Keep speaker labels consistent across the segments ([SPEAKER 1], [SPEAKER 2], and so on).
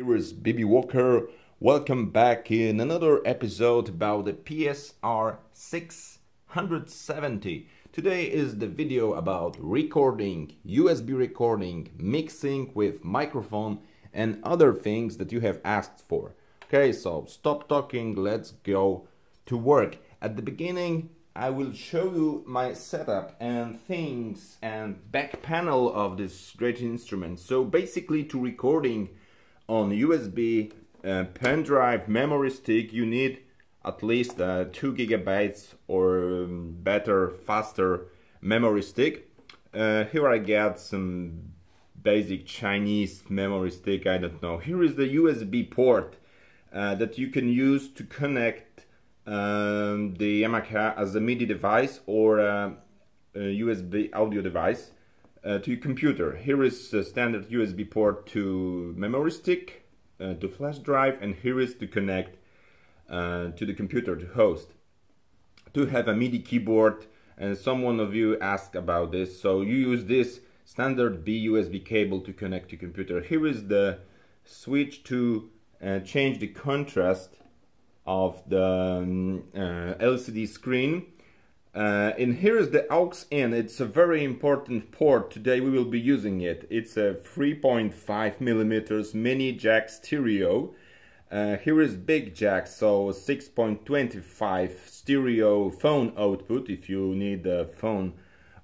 [SPEAKER 1] Here is BB Walker. Welcome back in another episode about the PSR 670. Today is the video about recording, USB recording, mixing with microphone and other things that you have asked for. Okay, so stop talking, let's go to work. At the beginning, I will show you my setup and things and back panel of this great instrument. So basically to recording on USB uh, pen drive memory stick you need at least uh, 2 gigabytes or um, better faster memory stick. Uh, here I get some basic Chinese memory stick I don't know. Here is the USB port uh, that you can use to connect um, the Yamaha as a MIDI device or uh, a USB audio device uh, to your computer. Here is a standard USB port to memory stick, uh, to flash drive, and here is to connect uh, to the computer to host. To have a MIDI keyboard, and someone of you asked about this, so you use this standard B USB cable to connect to computer. Here is the switch to uh, change the contrast of the um, uh, LCD screen uh, and here is the aux in. It's a very important port. Today we will be using it. It's a 3.5 millimeters mini jack stereo. Uh, here is big jack, so 6.25 stereo phone output if you need a phone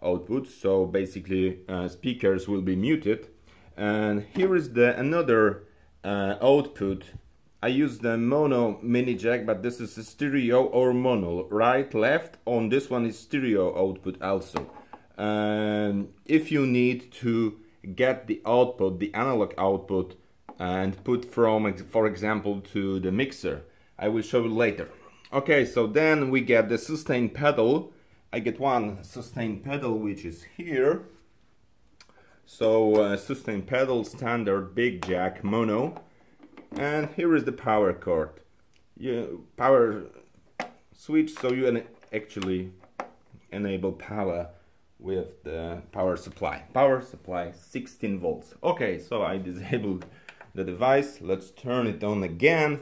[SPEAKER 1] output. So basically uh, speakers will be muted. And here is the another uh, output I use the mono mini jack, but this is a stereo or mono, right, left. On this one is stereo output also. And if you need to get the output, the analog output, and put from, for example, to the mixer, I will show you later. Okay, so then we get the sustain pedal. I get one sustain pedal, which is here. So uh, sustain pedal, standard, big jack, mono and here is the power cord. You power switch so you actually enable power with the power supply. Power supply 16 volts. Okay so I disabled the device. Let's turn it on again.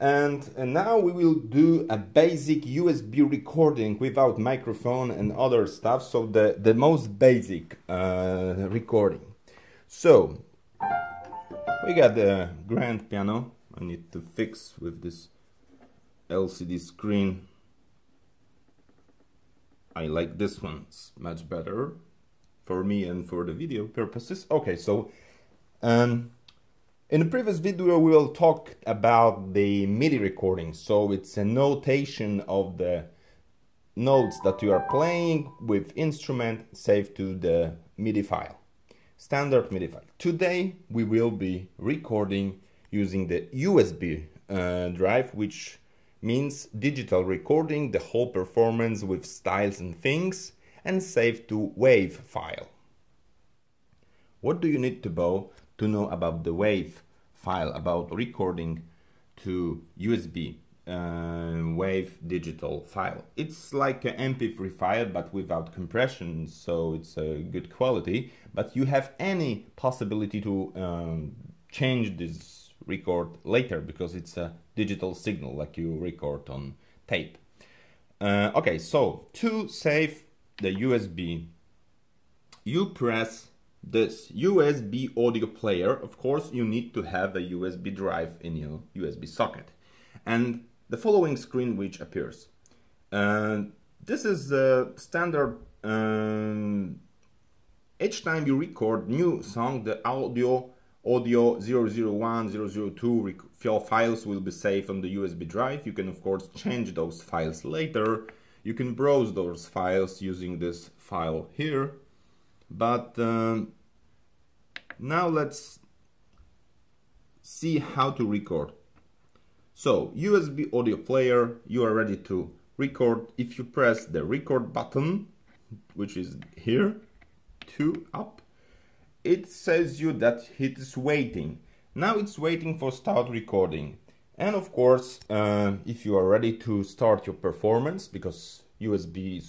[SPEAKER 1] And, and now we will do a basic USB recording without microphone and other stuff so the the most basic uh, recording. So we got the grand piano I need to fix with this LCD screen. I like this one it's much better for me and for the video purposes. Okay so um, in the previous video we will talk about the MIDI recording. So it's a notation of the notes that you are playing with instrument saved to the MIDI file standard MIDI file. Today we will be recording using the USB uh, drive which means digital recording the whole performance with styles and things and save to WAV file. What do you need to know to know about the WAV file about recording to USB uh, wave digital file. It's like an MP3 file but without compression so it's a good quality but you have any possibility to um, change this record later because it's a digital signal like you record on tape. Uh, okay so to save the USB you press this USB audio player of course you need to have a USB drive in your USB socket and the following screen which appears. And this is the standard um, each time you record new song. The audio audio 001 002 files will be saved on the USB drive. You can of course change those files later. You can browse those files using this file here. But um, now let's see how to record so USB audio player, you are ready to record. If you press the record button, which is here, two up, it says you that it is waiting. Now it's waiting for start recording. And of course, uh, if you are ready to start your performance, because USB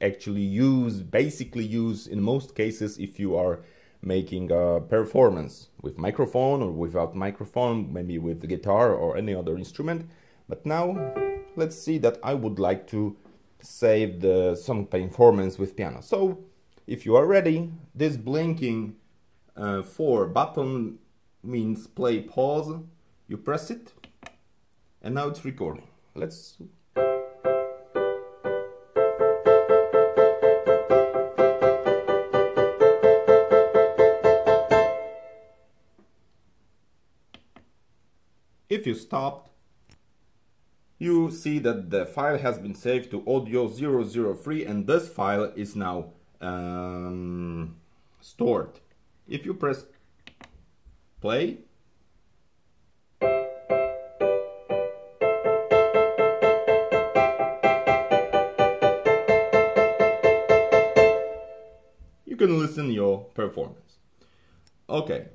[SPEAKER 1] actually use, basically use in most cases if you are making a performance with microphone or without microphone, maybe with the guitar or any other instrument. But now let's see that I would like to save the some performance with piano. So if you are ready, this blinking uh, 4 button means play pause. You press it and now it's recording. Let's If you stopped, you see that the file has been saved to audio 003 and this file is now um, stored. If you press play, you can listen your performance. Okay,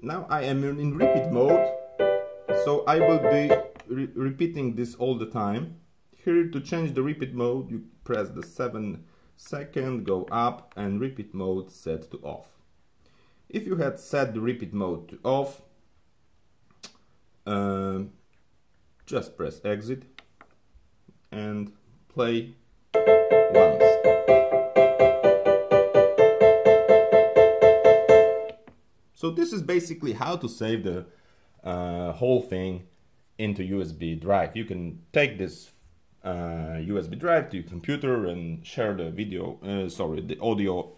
[SPEAKER 1] now I am in repeat mode so I will be re repeating this all the time. Here to change the repeat mode, you press the 7 second, go up and repeat mode set to off. If you had set the repeat mode to off, uh, just press exit and play once. So this is basically how to save the uh, whole thing into USB drive. You can take this uh, USB drive to your computer and share the video, uh, sorry, the audio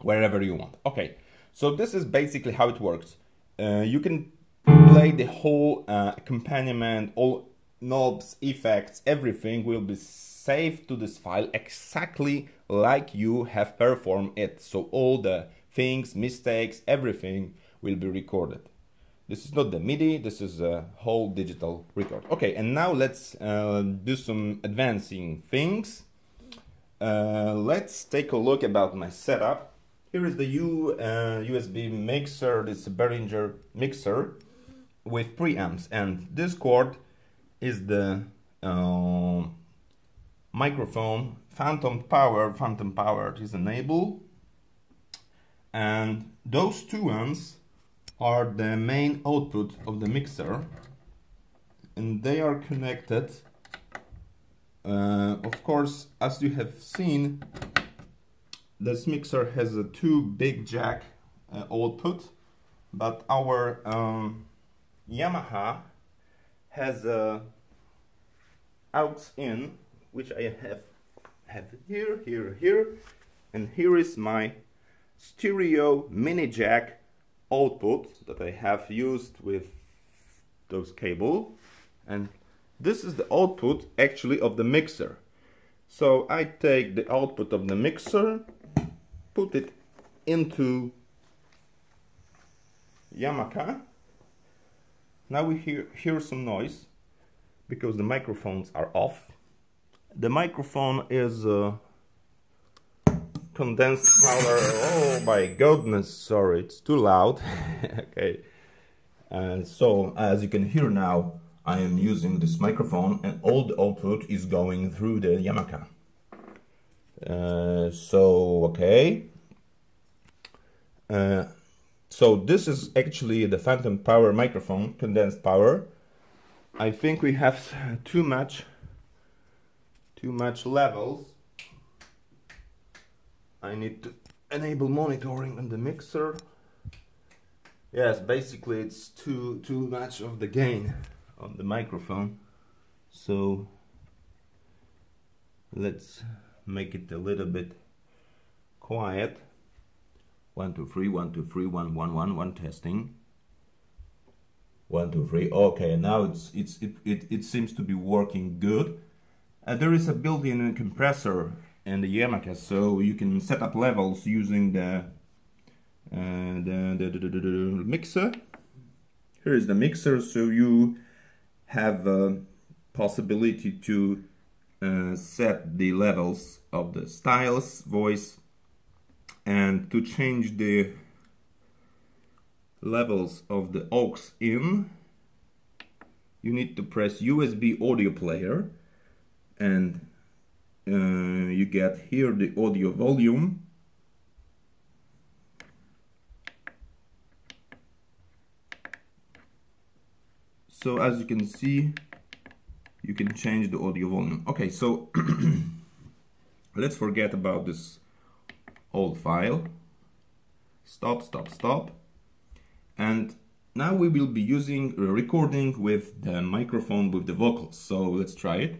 [SPEAKER 1] wherever you want. Okay, so this is basically how it works. Uh, you can play the whole uh, accompaniment, all knobs, effects, everything will be saved to this file exactly like you have performed it. So all the things, mistakes, everything will be recorded. This is not the MIDI, this is a whole digital record. Okay, and now let's uh, do some advancing things. Uh, let's take a look about my setup. Here is the U, uh, USB mixer, this Behringer mixer with preamps and this cord is the uh, microphone phantom power phantom power is enabled and those two ones are the main output of the mixer and they are connected uh, of course as you have seen this mixer has a two big jack uh, output but our um, Yamaha has a aux in which I have have here here here and here is my stereo mini jack output that I have used with those cable. And this is the output actually of the mixer. So I take the output of the mixer put it into Yamaha. Now we hear, hear some noise because the microphones are off. The microphone is uh, condensed power. Oh my goodness, sorry, it's too loud. okay. And so, as you can hear now, I am using this microphone and all the output is going through the Yamaha. Uh, so, okay. Uh, so this is actually the phantom power microphone, condensed power. I think we have too much, too much levels I need to enable monitoring on the mixer. Yes, basically it's too too much of the gain on the microphone. So let's make it a little bit quiet. One two three, one two three, one one one, one testing. One two three. Okay, now it's it's it it, it seems to be working good. Uh, there is a built-in compressor and the Yamaha so you can set up levels using the, uh, the, the, the, the, mixer. Here is the mixer. So you have a possibility to uh, set the levels of the styles voice and to change the levels of the aux in you need to press USB audio player and uh, you get here the audio volume. So as you can see you can change the audio volume. Okay so let's forget about this old file. Stop stop stop. And now we will be using uh, recording with the microphone with the vocals. So let's try it.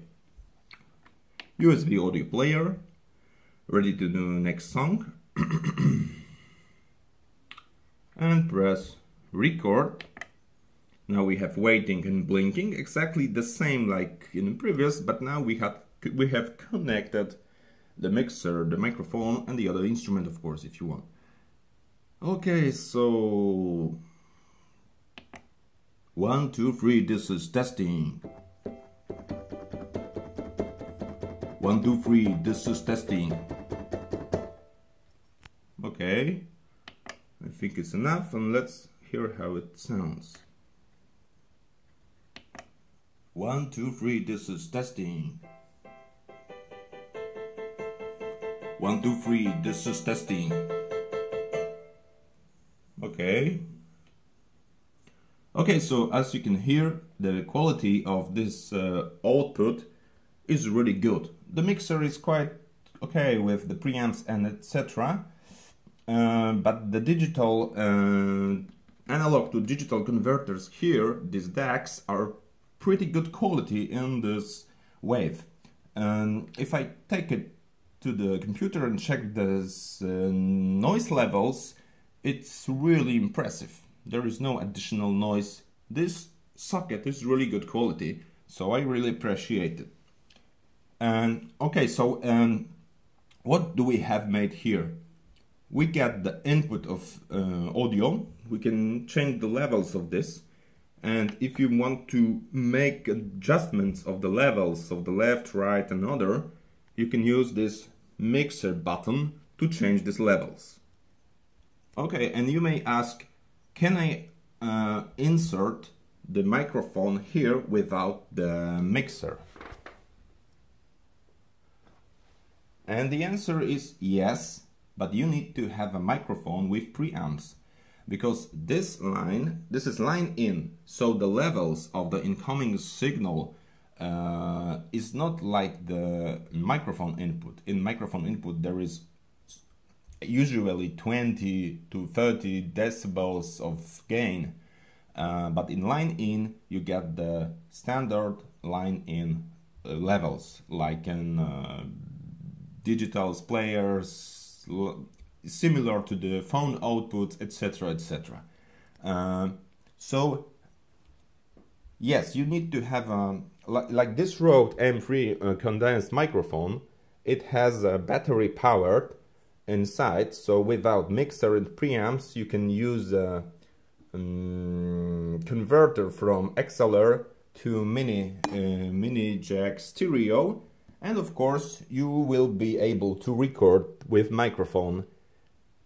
[SPEAKER 1] USB audio player ready to do next song. And press record. Now we have waiting and blinking exactly the same like in previous but now we have we have connected the mixer the microphone and the other instrument of course if you want. Okay so one two three this is testing one two three this is testing okay I think it's enough and let's hear how it sounds. One, two, three, this is testing. One, two, three, this is testing. Okay. Okay, so as you can hear, the quality of this uh, output is really good. The mixer is quite okay with the preamps and etc. Uh, but the digital uh, analog to digital converters here, these DACs, are pretty good quality in this wave. And if I take it to the computer and check the uh, noise levels, it's really impressive. There is no additional noise. This socket is really good quality, so I really appreciate it. And okay, so um, what do we have made here? we get the input of uh, audio. We can change the levels of this. And if you want to make adjustments of the levels of the left right and other you can use this mixer button to change these levels. Okay and you may ask can I uh, insert the microphone here without the mixer and the answer is yes but you need to have a microphone with preamps because this line, this is line in, so the levels of the incoming signal uh, is not like the microphone input. In microphone input there is usually 20 to 30 decibels of gain, uh, but in line in you get the standard line in uh, levels like in uh, digital players, similar to the phone output, etc., etc. Uh, so yes, you need to have a like, like this Rode M3 uh, condensed microphone. It has a battery powered inside, so without mixer and preamps, you can use a um, converter from XLR to mini uh, mini jack stereo and of course you will be able to record with microphone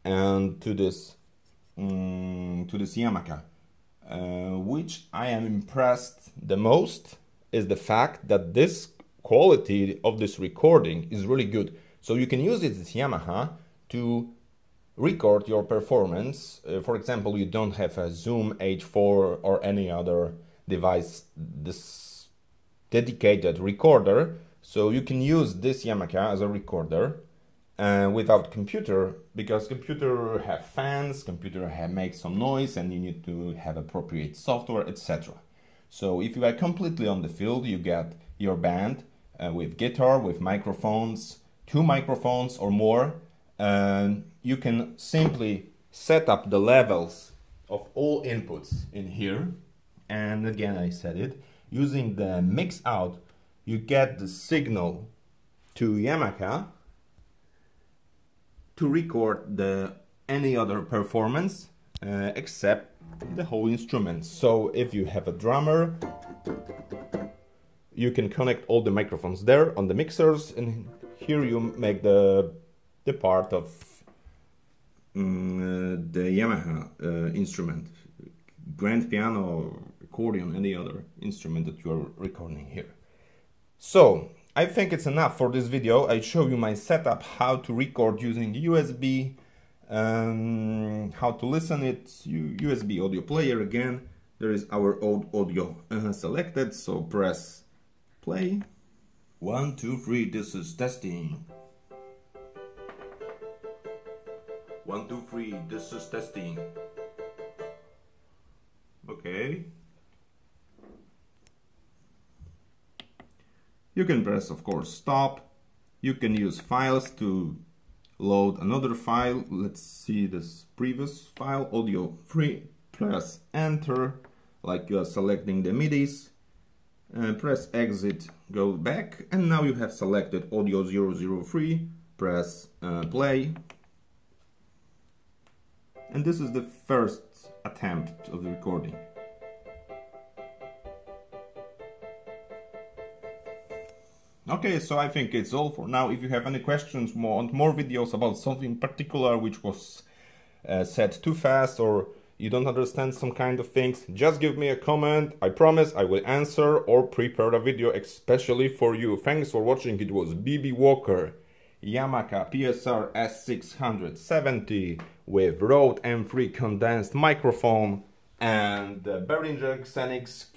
[SPEAKER 1] and to this um, to this Yamaha uh, which I am impressed the most is the fact that this quality of this recording is really good. So you can use this Yamaha to record your performance. Uh, for example you don't have a Zoom H4 or any other device this dedicated recorder so you can use this Yamaha as a recorder uh, without computer because computer have fans, computer have make some noise and you need to have appropriate software, etc. So if you are completely on the field, you get your band uh, with guitar, with microphones, two microphones or more. And you can simply set up the levels of all inputs in here. And again, I said it, using the mix out you get the signal to Yamaha to record the any other performance uh, except the whole instrument. So if you have a drummer, you can connect all the microphones there on the mixers and here you make the the part of um, the Yamaha uh, instrument, grand piano, accordion, any other instrument that you are recording here. So, I think it's enough for this video. I show you my setup, how to record using USB, um, how to listen it, USB audio player again, there is our old audio uh, selected, so press play. One, two, three, this is testing. One, two, three, this is testing. Okay. You can press, of course, stop. You can use files to load another file. Let's see this previous file, audio 3. Press enter, like you are selecting the MIDIs. Uh, press exit, go back, and now you have selected audio 003. Press uh, play. And this is the first attempt of the recording. Okay, so I think it's all for now. If you have any questions, more want more videos about something particular which was uh, said too fast or you don't understand some kind of things, just give me a comment. I promise I will answer or prepare a video especially for you. Thanks for watching. It was BB Walker, Yamaha PSR S670 with Rode M3 condensed microphone and the Behringer Xenyx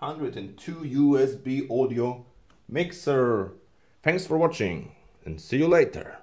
[SPEAKER 1] Q802 USB audio mixer. Thanks for watching and see you later.